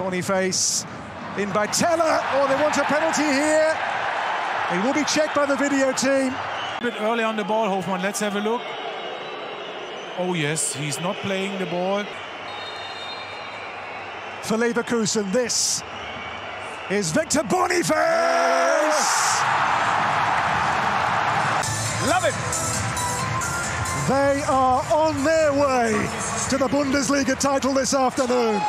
Boniface in by Tella. Oh, they want a penalty here. It will be checked by the video team. A bit early on the ball, Hofmann. Let's have a look. Oh, yes, he's not playing the ball. For Leverkusen, this is Victor Boniface. Love it. They are on their way to the Bundesliga title this afternoon.